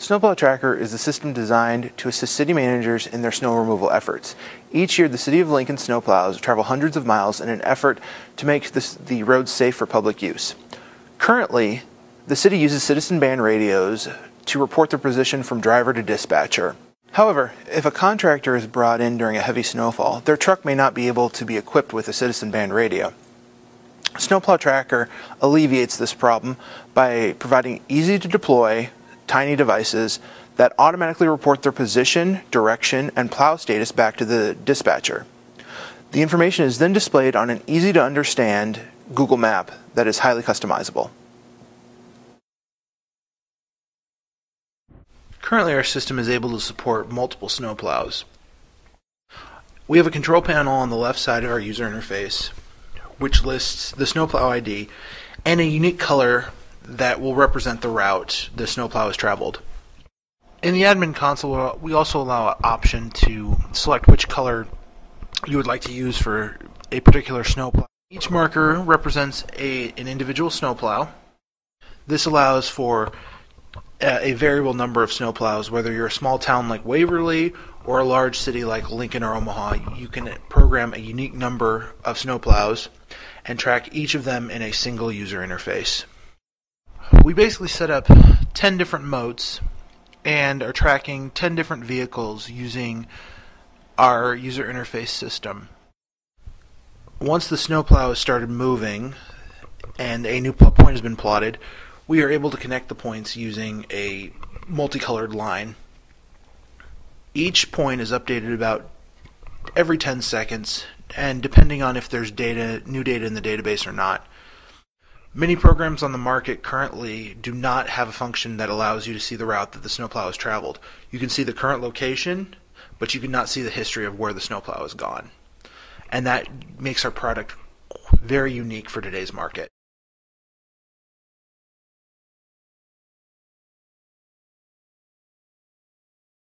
Snowplow Tracker is a system designed to assist city managers in their snow removal efforts. Each year, the City of Lincoln snowplows travel hundreds of miles in an effort to make this, the roads safe for public use. Currently, the city uses citizen band radios to report their position from driver to dispatcher. However, if a contractor is brought in during a heavy snowfall, their truck may not be able to be equipped with a citizen band radio. Snowplow Tracker alleviates this problem by providing easy to deploy, tiny devices that automatically report their position, direction, and plow status back to the dispatcher. The information is then displayed on an easy to understand Google map that is highly customizable. Currently, our system is able to support multiple snowplows. We have a control panel on the left side of our user interface, which lists the snowplow ID and a unique color that will represent the route the snowplow has traveled. In the admin console, uh, we also allow an option to select which color you would like to use for a particular snowplow. Each marker represents a, an individual snowplow. This allows for a, a variable number of snowplows, whether you're a small town like Waverly or a large city like Lincoln or Omaha. You can program a unique number of snowplows and track each of them in a single user interface we basically set up 10 different modes and are tracking 10 different vehicles using our user interface system. Once the snowplow has started moving and a new point has been plotted, we are able to connect the points using a multicolored line. Each point is updated about every 10 seconds, and depending on if there's data, new data in the database or not, Many programs on the market currently do not have a function that allows you to see the route that the snowplow has traveled. You can see the current location, but you cannot see the history of where the snowplow has gone. And that makes our product very unique for today's market.